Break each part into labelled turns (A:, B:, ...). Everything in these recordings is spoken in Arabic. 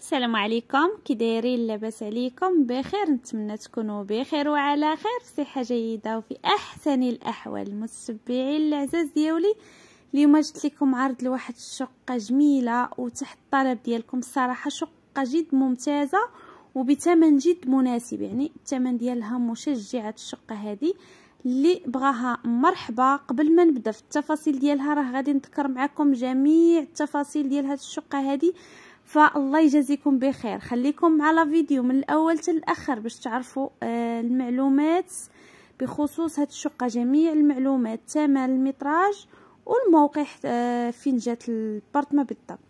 A: السلام عليكم. كي دايرين لاباس عليكم؟ بخير. نتمنى تكونوا بخير وعلى خير. صحة جيدة وفي أحسن الأحوال. المتبعين العزاز ديالي. اليوم جبت لكم عرض لواحد الشقة جميلة وتحت الطلب ديالكم الصراحه شقة جد ممتازة وبثمن جد مناسب. يعني الثمن ديالها مشجع هاد الشقة هذه. اللي بغاها مرحبا. قبل ما نبدأ في التفاصيل ديالها راه غادي نذكر معكم جميع التفاصيل ديال هاد الشقة هذه. فالله يجازيكم بخير. خليكم على فيديو من الأول حتى الأخر باش تعرفوا آه المعلومات. بخصوص هاد الشقة جميع المعلومات ثمن المتراج والموقع آه فين جات البارتما بالضبط.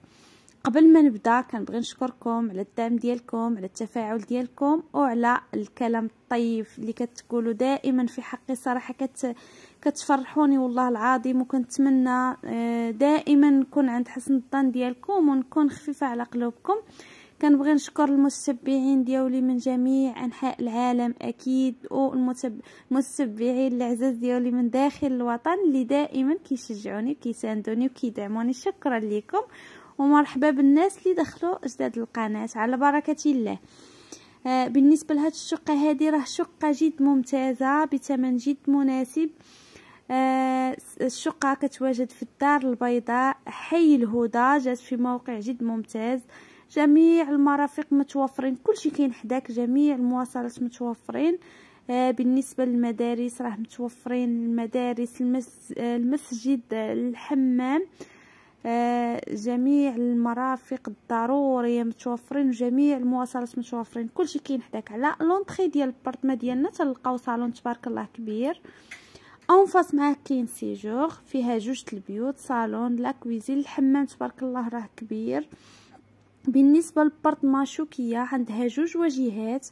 A: قبل ما نبدأ كنبغي نشكركم على الدعم ديالكم على التفاعل ديالكم وعلى الكلام الطيب اللي كتقولوا دائما في حقي. صراحة كت كتفرحوني والله العظيم وكنتمنى آه، دائما نكون عند حسن الظن ديالكم ونكون خفيفة على قلوبكم. كنبغي نشكر المتبعين ديالي من جميع أنحاء العالم أكيد والمتبعين العزاز ديالي من داخل الوطن اللي دائما كيشجعوني كيساندوني وكيدعموني. شكرا لكم. ومرحبا بالناس اللي دخلوا جداد القناة على بركة الله. آه بالنسبة لهاد الشقة هذه راه شقة جد ممتازة بثمن جد مناسب. آه الشقة كتواجد في الدار البيضاء حي الهدى جات في موقع جد ممتاز. جميع المرافق متوفرين كلشي كاين حداك جميع المواصلات متوفرين. آه بالنسبة للمدارس راه متوفرين المدارس المس المسجد الحمام. جميع المرافق الضروريه متوفرين وجميع المواصلات متوفرين كلشي كاين حداك. على l'entrée ديال البارتما ديالنا تلقاو صالون تبارك الله كبير. en face معاه كاين séjour فيها جوج البيوت صالون la cuisine الحمام تبارك الله راه كبير. بالنسبة للبارتما شوكيه عندها جوج واجهات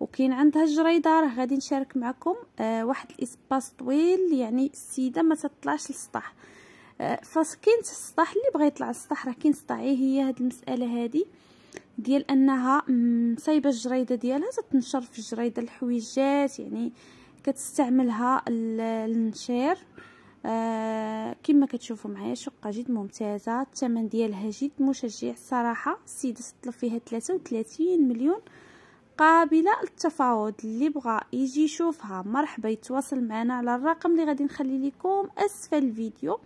A: وكاين عندها جريده راه غادي نشارك معكم آه واحد الإسباس طويل يعني السيدة ما تطلعش للسطح آه فكاين السطح اللي بغى يطلع للسطح راه كاين سطحيه هي هاد المسألة هادي؟ ديال أنها صايبة الجريدة ديالها تتنشر في الجريده الحويجات يعني كتستعملها للنشير آه كما كتشوفوا معايا شقة جد ممتازة الثمن ديالها جد مشجع الصراحه السيده تطلب فيها 33 مليون قابلة للتفاوض. اللي بغى يجي يشوفها مرحبا يتواصل معنا على الرقم اللي غادي نخلي لكم أسفل الفيديو.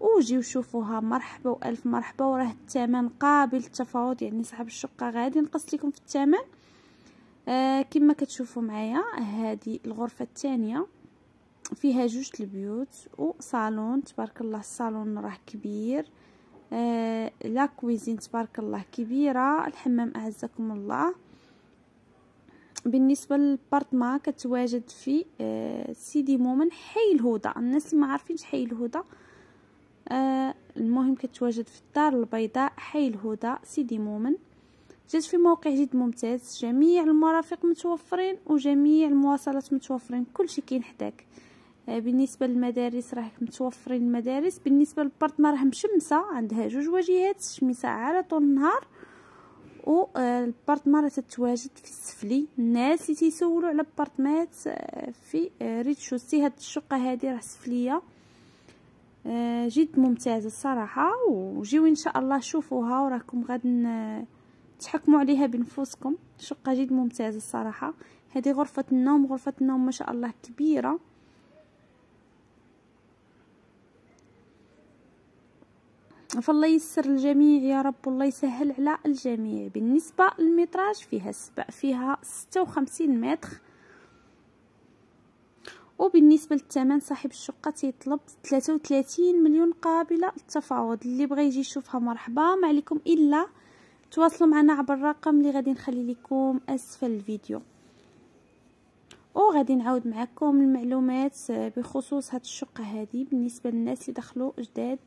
A: وجيو شوفوها مرحبا وألف مرحبا وراه الثمن قابل للتفاوض يعني صاحب الشقة غادي نقص لكم في الثمن. آه كما كتشوفوا معايا هذه الغرفة الثانية. فيها جوج البيوت وصالون تبارك الله الصالون راه كبير. آه لا كويزين تبارك الله كبيرة. الحمام أعزكم الله. بالنسبة للبارتما كتواجد في آه سيدي مومن حي الهدى الناس اللي ما عارفينش حي الهدى آه المهم كتواجد في الدار البيضاء حي الهدى سيدي مومن. جات في موقع جد ممتاز جميع المرافق متوفرين وجميع المواصلات متوفرين كلشي كاين حداك. آه بالنسبة للمدارس راه متوفرين المدارس. بالنسبة للبارتما راه مشمسه عندها جوج واجهات شميسه على طول النهار. و البارتما راه تتواجد في السفلي. الناس اللي تيسولوا على بارتمات في rez-de-chaussée هاد الشقة هذه راه سفلية. جد ممتازة الصراحة وجيو إن شاء الله شوفوها وراكم غادي تحكموا عليها بنفوسكم. شقة جد ممتازة الصراحة. هذه غرفة النوم غرفة النوم ما شاء الله كبيرة. فالله يسر الجميع يا رب والله يسهل على الجميع. بالنسبة للمتراج فيها سبع فيها ستة وخمسين متر. وبالنسبة للثمن صاحب الشقة تيطلب 33 مليون قابلة للتفاوض. اللي بغى يجي يشوفها مرحبا. ما عليكم إلا تواصلوا معنا عبر الرقم اللي غادي نخلي لكم أسفل الفيديو. وغادي نعاود معكم المعلومات بخصوص هاد الشقة هذه بالنسبة للناس اللي دخلوا جداد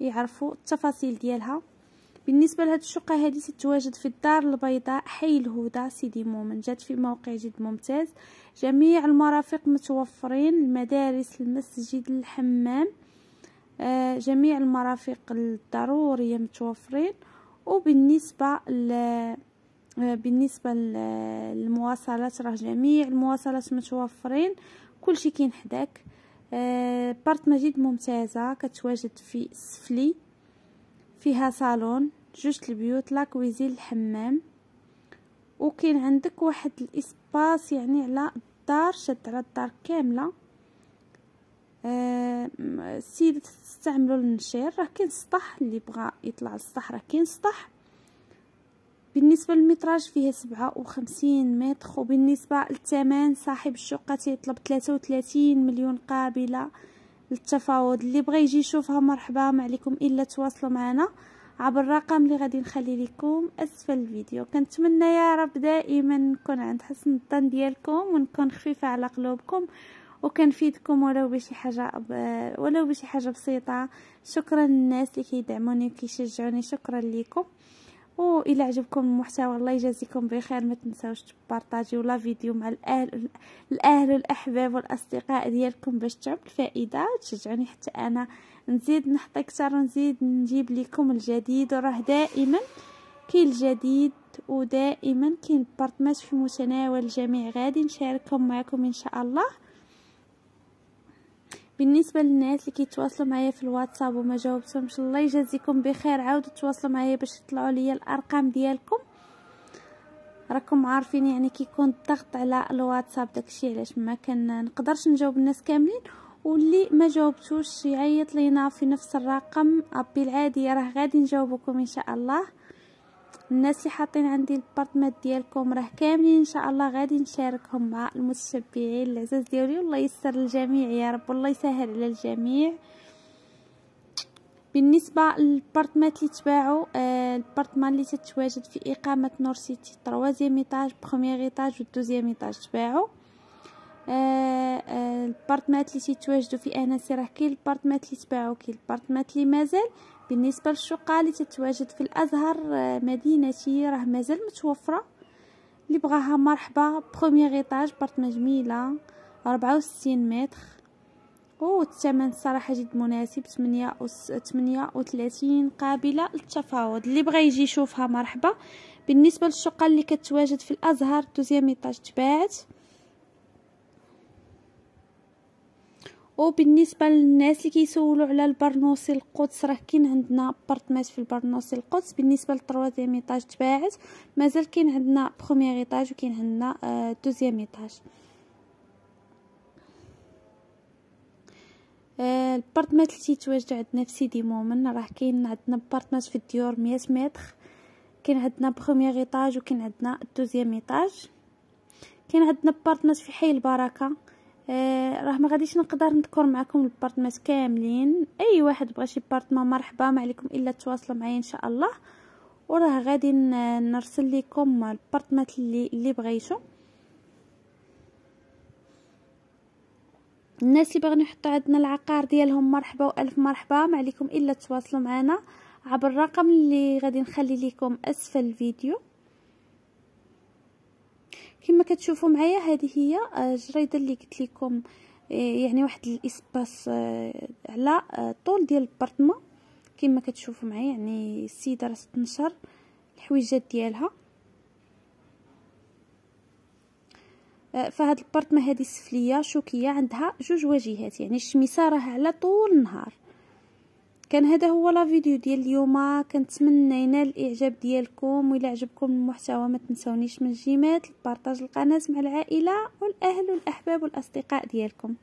A: يعرفوا التفاصيل ديالها. بالنسبة لهاد الشقة هذه تتواجد في الدار البيضاء حي الهدى سيدي مومن. جات في موقع جد ممتاز. جميع المرافق متوفرين المدارس المسجد الحمام. آه جميع المرافق الضرورية متوفرين. وبالنسبة ل بالنسبة للمواصلات راه جميع المواصلات متوفرين. كلشي كاين حداك بارتما جد ممتازة كتواجد في السفلي فيها صالون. جوج البيوت la cuisine الحمام. وكاين عندك واحد ال espace يعني على الدار شد على الدار كاملة. آه تستعملوا للنشير راه كاين سطح اللي بغى يطلع للسطح راه كاين سطح. بالنسبة لل métrage فيها سبعة وخمسين متر وبالنسبة للثمن صاحب الشقة تيطلب ثلاثة وثلاثين مليون قابلة للتفاوض. اللي بغى يجي يشوفها مرحبا ما عليكم إلا تواصلوا معنا. عبر الرقم اللي غادي نخلي لكم أسفل الفيديو. كنتمنى يا رب دائما نكون عند حسن الظن ديالكم ونكون خفيفة على قلوبكم وكنفيدكم ولو بشي حاجة ولو بشي حاجة بسيطة. شكرا للناس اللي كيدعموني وكيشجعوني. شكرا لكم والى عجبكم المحتوى الله يجازيكم بخير. ما تنساوش تبارطاجيو لا فيديو مع الأهل الأهل والأحباب والأصدقاء ديالكم باش تعم الفائده وتشجعوني حتى أنا نزيد نحط أكثر ونزيد نجيب لكم الجديد. وراه دائما كاين الجديد ودائما كاين بارتمات في متناول الجميع. غادي نشاركهم معكم إن شاء الله. بالنسبة للناس اللي كيتواصلوا معايا في الواتساب وما جاوبتهمش الله يجازيكم بخير. عاودوا تواصلوا معايا باش يطلعوا لي الأرقام ديالكم. راكم عارفين يعني كيكون الضغط على الواتساب داكشي علاش ما كنقدرش نجاوب الناس كاملين. واللي ما جاوبتوش يعيط لينا في نفس الرقم. appel عادي راه غادي نجاوبكم إن شاء الله. الناس اللي حاطين عندي البارتمات ديالكم راه كاملين إن شاء الله غادي نشاركهم مع المتتبعين العزاز ديالي. والله يسر للجميع يا رب والله يسهل على الجميع. بالنسبة للبارتمات اللي تباعوا آه البارتمات اللي تتواجد في إقامة نور سيتي troisième étage première étage و deuxième étage تباعوا البارتمات اللي تتواجدوا في اناسي راه كاين البارتمات اللي تباعوا كاين البارتمات اللي مازال. بالنسبة للشقة اللي تتواجد في الأزهر آه، مدينتي راه مازال متوفرة. اللي بغاها مرحبا première étage بارتما جميله 64 متر. والثمن الصراحه جد مناسب 8 38 قابلة للتفاوض. اللي بغى يجي يشوفها مرحبا. بالنسبة للشقة اللي كتواجد في الأزهر deuxième étage تباعت وبالنسبة للناس اللي كيسولوا على البرنوسي القدس راه كاين عندنا بارتمات في البرنوسي القدس. بالنسبة لل troisième étage تباعت مازال كاين عندنا première étage وكاين عندنا آه deuxième étage. آه البارتمات اللي تيتواجدوا عندنا في سيدي مومن راه كاين عندنا بارتمات في الديور 100 متر كاين عندنا première étage وكاين عندنا deuxième étage. كاين عندنا بارتمات في حي البركة آه راه ما غاديش نقدر نذكر معكم البارتمات كاملين. أي واحد بغى شي بارتما مرحبا ما عليكم إلا تواصلوا معايا إن شاء الله. وراه غادي نرسل لكم البارتمات اللي اللي بغيتو. الناس اللي باغيين يحطوا عندنا العقار ديالهم مرحبا والف مرحبا ما عليكم إلا تواصلوا معنا. عبر الرقم اللي غادي نخلي لكم أسفل الفيديو. كما كتشوفوا معايا هذه هي الجريدة آه، اللي قلت لكم آه، يعني واحد ال espace آه، على طول ديال البارتما كما كتشوفوا معايا يعني السيدة راه تنشر الحويجات ديالها. فهاد البارتما هذه السفليه شوكية عندها جوج واجهات يعني الشميسة راه على طول النهار. كان هذا هو la vidéo ديال اليوم. كنتمنى ينال الإعجاب ديالكم وإلا عجبكم المحتوى ما تنسونيش من الجيمات ال partage القناة مع العائلة والأهل والأحباب والأصدقاء ديالكم.